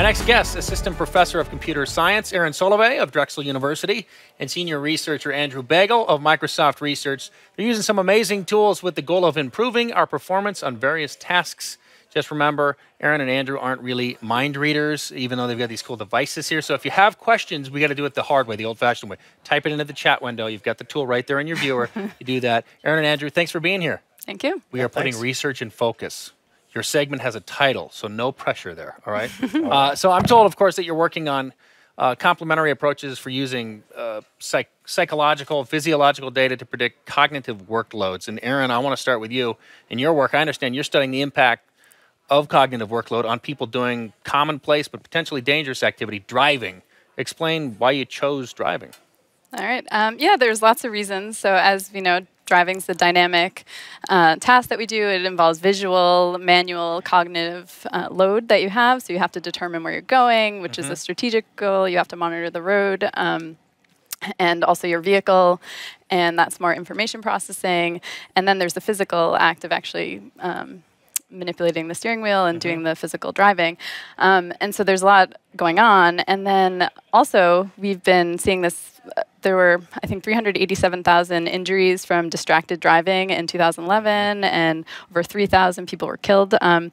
My next guest, Assistant Professor of Computer Science, Erin Solovey of Drexel University, and Senior Researcher Andrew Begel of Microsoft Research. They're using some amazing tools with the goal of improving our performance on various tasks. Just remember, Erin and Andrew aren't really mind readers, even though they've got these cool devices here. So if you have questions, we got to do it the hard way, the old fashioned way. Type it into the chat window. You've got the tool right there in your viewer. you do that. Erin and Andrew, thanks for being here. Thank you. We are putting thanks. research in focus. Your segment has a title, so no pressure there. All right. uh, so I'm told, of course, that you're working on uh, complementary approaches for using uh, psych- psychological, physiological data to predict cognitive workloads. And Erin, I want to start with you. In your work, I understand you're studying the impact of cognitive workload on people doing commonplace but potentially dangerous activity, driving. Explain why you chose driving. All right. Um, yeah, there's lots of reasons. So as we know, driving's the dynamic uh, task that we do. It involves visual, manual, cognitive uh, load that you have. So you have to determine where you're going, which is a strategic goal. You have to monitor the road. Um, and also your vehicle, and that's more information processing. And then there's the physical act of actually um, manipulating the steering wheel and doing the physical driving. Um, and so there's a lot going on. And then also, we've been seeing this. There were, I think, 387,000 injuries from distracted driving in 2011, and over 3,000 people were killed. Um,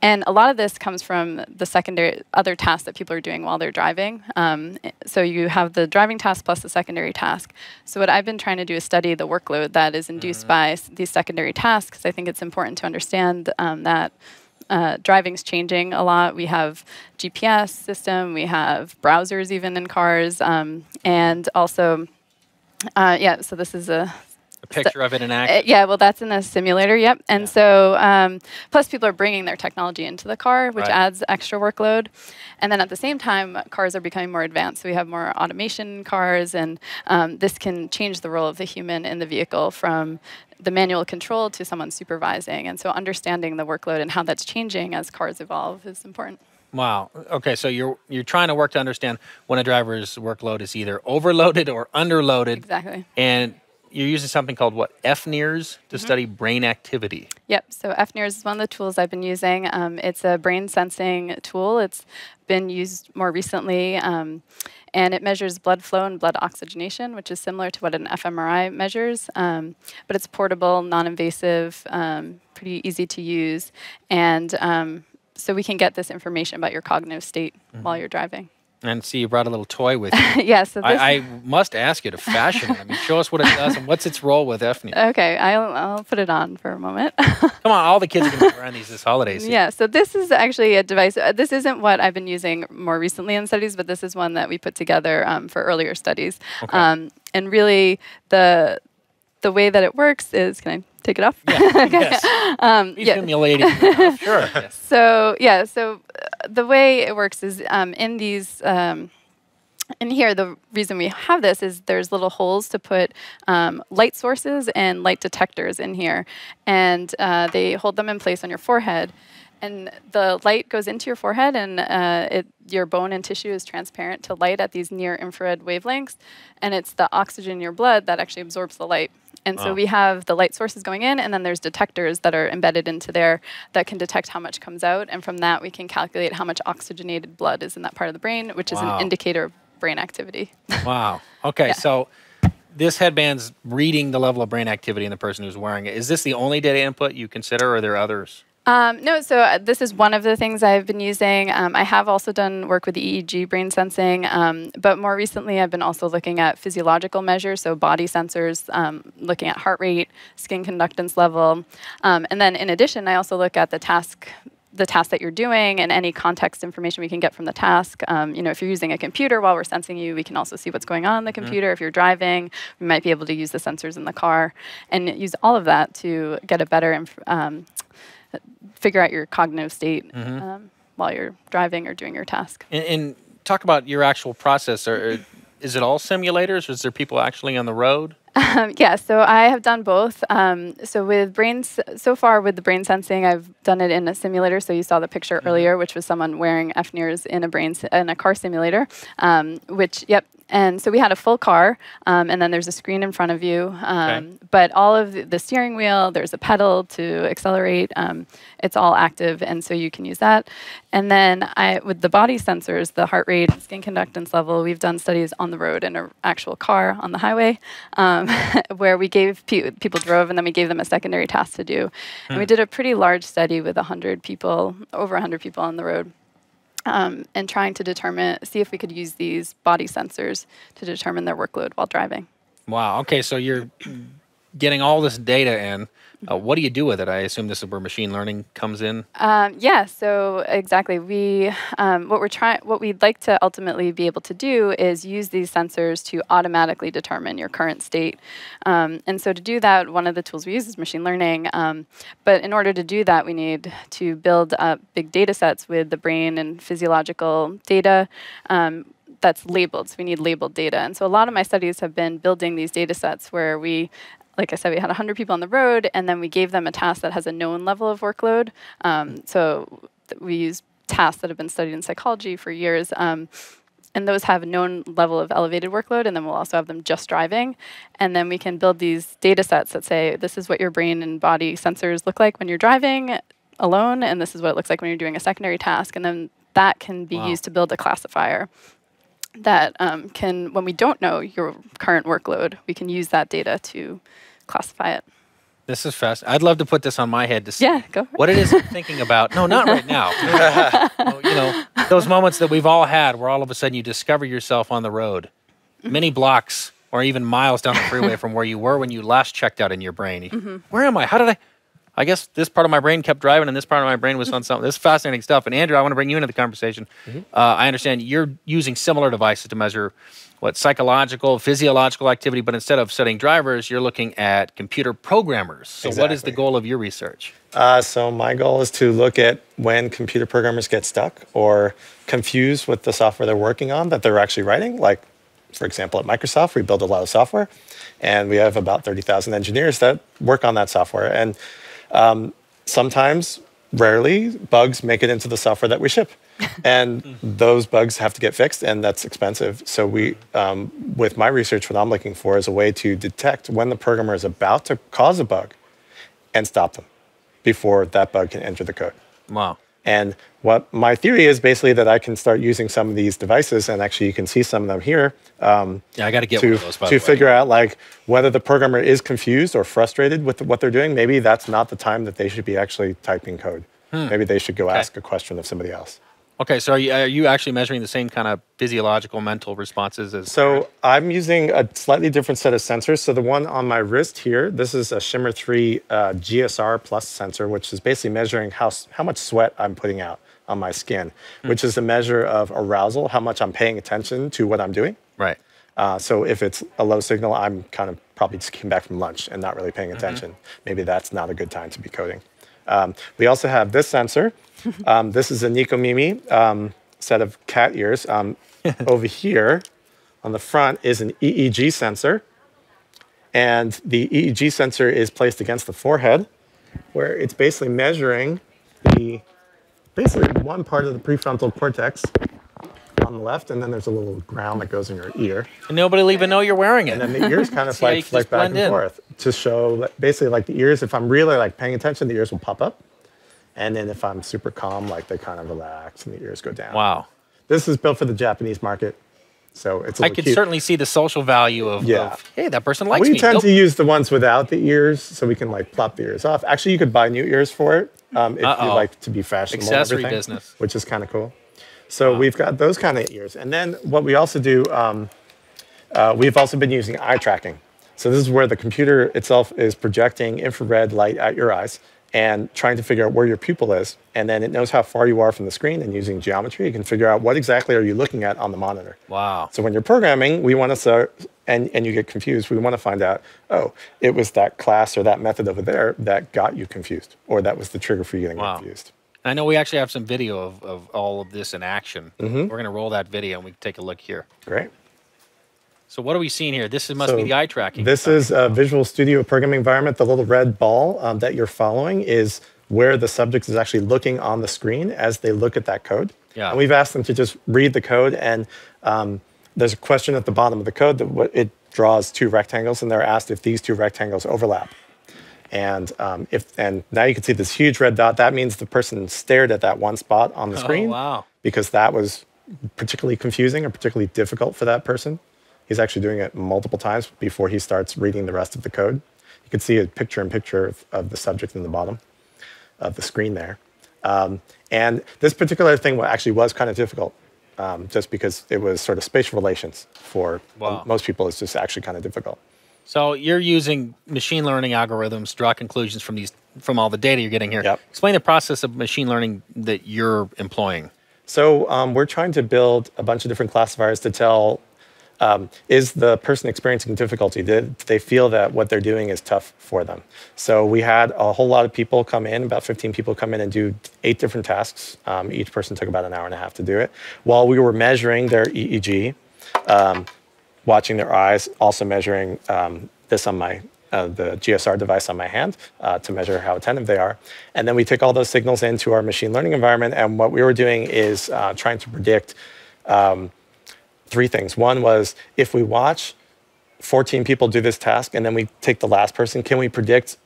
and a lot of this comes from the secondary other tasks that people are doing while they're driving. Um, so you have the driving task plus the secondary task. So what I've been trying to do is study the workload that is induced by these secondary tasks. I think it's important to understand um, that uh, driving's changing a lot. We have GPS system, we have browsers even in cars, um, and also, uh, yeah. So this is a A picture of it in uh, action. yeah, well, that's in a simulator. Yep. And Yeah. so, um, plus people are bringing their technology into the car, which Right. adds extra workload. And then at the same time, cars are becoming more advanced. So we have more automation cars, and um, this can change the role of the human in the vehicle from the manual control to someone supervising. And so, understanding the workload and how that's changing as cars evolve is important. Wow. Okay, so you're you're trying to work to understand when a driver's workload is either overloaded or underloaded, Exactly. and you're using something called what FNIRS to study brain activity. Yep. So FNIRS is one of the tools I've been using. Um, it's a brain sensing tool. It's been used more recently, um, and it measures blood flow and blood oxygenation, which is similar to what an fMRI measures. Um, but it's portable, non-invasive, um, pretty easy to use, and um, so we can get this information about your cognitive state while you're driving. And see, you brought a little toy with you. yeah. So. I, I must ask you to fashion it. I mean, show us what it does and what's its role with FNIRS. Okay, I'll, I'll put it on for a moment. Come on, all the kids are going to be wearing these this holiday season. Yeah, so this is actually a device. Uh, this isn't what I've been using more recently in studies, but this is one that we put together um, for earlier studies. Okay. Um, and really, the the way that it works is, can I take it off? Yes. um, yeah. humiliating. Sure. Yes. So yeah, so the way it works is um, in these. Um, in here, the reason we have this is there's little holes to put um, light sources and light detectors in here, and uh, they hold them in place on your forehead. And the light goes into your forehead, and uh, it, your bone and tissue is transparent to light at these near infrared wavelengths. And it's the oxygen in your blood that actually absorbs the light. And so Wow. we have the light sources going in, and then there's detectors that are embedded into there that can detect how much comes out. And from that, we can calculate how much oxygenated blood is in that part of the brain, which is an indicator of brain activity. Wow. Okay, Yeah. so this headband's reading the level of brain activity in the person who's wearing it. Is this the only data input you consider, or are there others? Um, no, so uh, this is one of the things I've been using. Um, I have also done work with the EEG brain sensing, um, but more recently I've been also looking at physiological measures, so body sensors, um, looking at heart rate, skin conductance level, um, and then in addition, I also look at the task. The task that you're doing and any context information we can get from the task. Um, you know, if you're using a computer while we're sensing you, we can also see what's going on in the computer. If you're driving, we might be able to use the sensors in the car and use all of that to get a better um, figure out your cognitive state um, while you're driving or doing your task. And, and talk about your actual process. Or, or is it all simulators, or is there people actually on the road? Um, yeah, so I have done both. Um, so with brains, so far with the brain sensing, I've done it in a simulator. So you saw the picture earlier, which was someone wearing FNIRS in a brain in a car simulator. Um, which, yep, and so we had a full car, um, and then there's a screen in front of you. Um, But all of the, the steering wheel, there's a pedal to accelerate. Um, it's all active, and so you can use that. And then I, with the body sensors, the heart rate, skin conductance level, we've done studies on the road in an actual car on the highway, um, where we gave pe- people drove, and then we gave them a secondary task to do. And we did a pretty large study with 100 people, over 100 people on the road um, and trying to determine, see if we could use these body sensors to determine their workload while driving. Wow. Okay, so you're getting all this data in. Uh, what do you do with it? I assume this is where machine learning comes in. Um, yeah, so exactly. We um, what we're trying, what we'd like to ultimately be able to do is use these sensors to automatically determine your current state. Um, and so to do that, one of the tools we use is machine learning. Um, but in order to do that, we need to build up big data sets with the brain and physiological data. Um, that's labeled. So we need labeled data. And so a lot of my studies have been building these data sets where we like I said, we had 100 people on the road, and then we gave them a task that has a known level of workload. Um, so we use tasks that have been studied in psychology for years. Um, and those have a known level of elevated workload, and then we'll also have them just driving. And then we can build these data sets that say, this is what your brain and body sensors look like when you're driving alone, and this is what it looks like when you're doing a secondary task. And then that can be Wow. used to build a classifier that um, can, when we don't know your current workload, we can use that data to classify it. This is fast. I'd love to put this on my head to see Yeah, go what it is I'm thinking about. No, not right now. You know, those moments that we've all had where all of a sudden you discover yourself on the road, Mm-hmm. many blocks or even miles down the freeway from where you were when you last checked out in your brain. Mm-hmm. Where am I? How did I? I guess this part of my brain kept driving and this part of my brain was on something. This is fascinating stuff. And Andrew, I want to bring you into the conversation. Mm-hmm. Uh, I understand you're using similar devices to measure what psychological, physiological activity, but instead of studying drivers, you're looking at computer programmers. So, what is the goal of your research? Uh, so my goal is to look at when computer programmers get stuck or confused with the software they're working on that they're actually writing. Like, for example, at Microsoft, we build a lot of software, and we have about 30,000 engineers that work on that software. And um, sometimes, rarely, bugs make it into the software that we ship. and those bugs have to get fixed, and that's expensive. So we, um, with my research, what I'm looking for is a way to detect when the programmer is about to cause a bug and stop them before that bug can enter the code. Wow. And what my theory is basically that I can start using some of these devices, and actually you can see some of them here, um, Yeah, I got to get one to, of those. By to the way. figure out like whether the programmer is confused or frustrated with what they're doing. Maybe that's not the time that they should be actually typing code. Hmm. Maybe they should go ask a question of somebody else. Okay, so are you, are you actually measuring the same kind of physiological, mental responses as? So I'm using a slightly different set of sensors. So the one on my wrist here, this is a Shimmer 3 uh, GSR plus sensor, which is basically measuring how, how much sweat I'm putting out on my skin, which is a measure of arousal, how much I'm paying attention to what I'm doing. right. Uh, so if it's a low signal, I'm kind of probably just came back from lunch and not really paying attention. Maybe that's not a good time to be coding. Um, we also have this sensor. Um, this is a Necomimi um, set of cat ears. Um, over here on the front is an EEG sensor. And the EEG sensor is placed against the forehead, where it's basically measuring the basically one part of the prefrontal cortex on the left, and then there's a little ground that goes in your ear. And nobody will even know you're wearing it. And then the ears kind of like flick back and in. forth to show that basically like the ears, if I'm really like paying attention, the ears will pop up. And then if I'm super calm, like they kind of relax and the ears go down. wow. This is built for the Japanese market. So it's a I could cute. certainly see the social value of, Yeah. of, hey, that person likes we me. tend Nope. to use the ones without the ears so we can like plop the ears off. Actually, you could buy new ears for it um, if Uh-oh. you like to be fashionable. Accessory business. Which is kind of cool. So we've got those kind of ears. And then what we also do, um, uh, we've also been using eye tracking. So this is where the computer itself is projecting infrared light at your eyes and trying to figure out where your pupil is. And then it knows how far you are from the screen and using geometry, you can figure out what exactly are you looking at on the monitor. Wow. So when you're programming, we want to start, and, and you get confused, we want to find out, oh, it was that class or that method over there that got you confused, or that was the trigger for you getting Wow. confused. I know we actually have some video of, of all of this in action. Mm-hmm. We're going to roll that video and we can take a look here. Great. So what are we seeing here? This is, must be the eye tracking. This is a Visual Studio programming environment. The little red ball um, that you're following is where the subject is actually looking on the screen as they look at that code. Yeah. And we've asked them to just read the code and um, there's a question at the bottom of the code that it draws two rectangles, and they're asked if these two rectangles overlap. And um, if and now you can see this huge red dot. That means the person stared at that one spot on the Oh, screen wow. because that was particularly confusing or particularly difficult for that person. He's actually doing it multiple times before he starts reading the rest of the code. You can see a picture in picture of, of the subject in the bottom of the screen there. Um, and this particular thing actually was kind of difficult, um, just because it was sort of spatial relations for Wow. most people. It's just actually kind of difficult. So you're using machine learning algorithms to draw conclusions from these from all the data you're getting here. Yep. Explain the process of machine learning that you're employing. So um, we're trying to build a bunch of different classifiers to tell um, is the person experiencing difficulty? Did they feel that what they're doing is tough for them? So we had a whole lot of people come in, about 15 people come in and do eight different tasks. Um, each person took about an hour and a half to do it. While we were measuring their EEG, um, watching their eyes, also measuring um, this on my uh, the GSR device on my hand uh, to measure how attentive they are. And then we take all those signals into our machine learning environment. And what we were doing is uh, trying to predict um, three things. One was if we watch 14 people do this task and then we take the last person, can we predict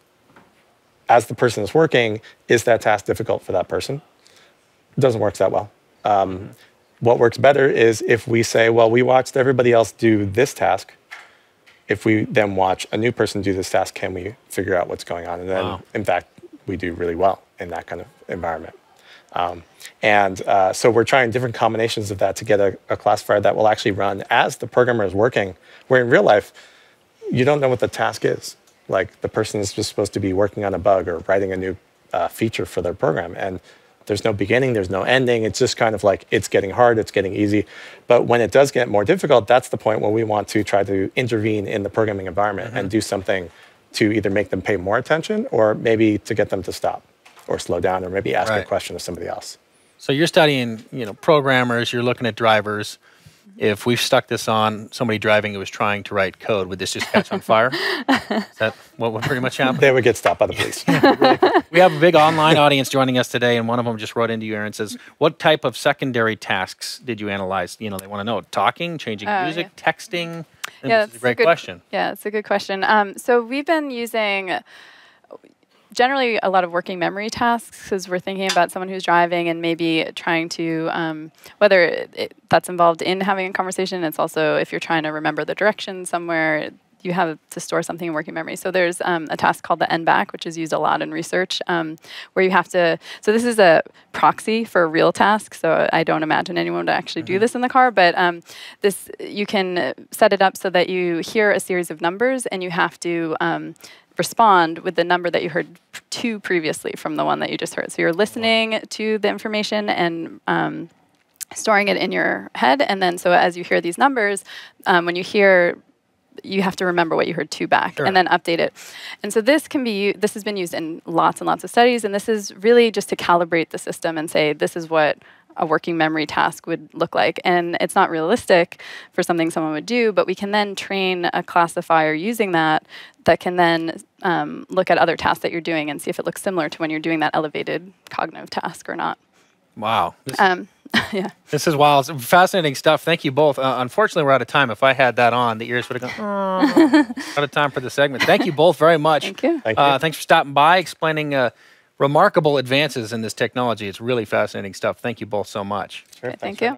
as the person is working, is that task difficult for that person? It doesn't work that well. Um, what works better is if we say, well, we watched everybody else do this task. If we then watch a new person do this task, can we figure out what's going on? And then, Wow. in fact, we do really well in that kind of environment. Um, and uh, so we're trying different combinations of that to get a, a classifier that will actually run as the programmer is working. Where in real life, you don't know what the task is. Like the person is just supposed to be working on a bug or writing a new uh, feature for their program, and there's no beginning, there's no ending. It's just kind of like it's getting hard, it's getting easy. But when it does get more difficult, that's the point where we want to try to intervene in the programming environment and mm-hmm. do something to either make them pay more attention or maybe to get them to stop or slow down or maybe ask a question of somebody else. So you're studying, you know, programmers. You're looking at drivers. If we've stuck this on somebody driving who was trying to write code, would this just catch on fire? Is that what would pretty much happen? They would get stopped by the police. We have a big online audience joining us today, and one of them just wrote into you, Erin, says, "What type of secondary tasks did you analyze? You know, they want to know talking, changing Oh, music, texting." Yeah, this is that's a great good, question. Yeah, it's a good question. Um, so we've been using generally a lot of working memory tasks because we're thinking about someone who's driving and maybe trying to um, whether it, that's involved in having a conversation. It's also if you're trying to remember the direction somewhere. You have to store something in working memory. So there's um, a task called the n-back, which is used a lot in research, um, where you have to. So this is a proxy for a real task. So I don't imagine anyone would actually do this in the car, but um, this you can set it up so that you hear a series of numbers and you have to um, respond with the number that you heard two previously from the one that you just heard. So you're listening to the information and um, storing it in your head, and then so as you hear these numbers, um, when you hear you have to remember what you heard two back Sure. and then update it. And so this can be this has been used in lots and lots of studies and this is really just to calibrate the system and say this is what a working memory task would look like. And it's not realistic for something someone would do, but we can then train a classifier using that that can then um, look at other tasks that you're doing and see if it looks similar to when you're doing that elevated cognitive task or not. Wow, this, Um, yeah. this is wild. It's fascinating stuff. Thank you both. Uh, unfortunately, we're out of time. If I had that on, the ears would have gone. "Oh." out of time for the segment. Thank you both very much. Thank you. Thank you. Uh, thanks for stopping by, explaining uh, remarkable advances in this technology. It's really fascinating stuff. Thank you both so much. Sure, Okay, thank you.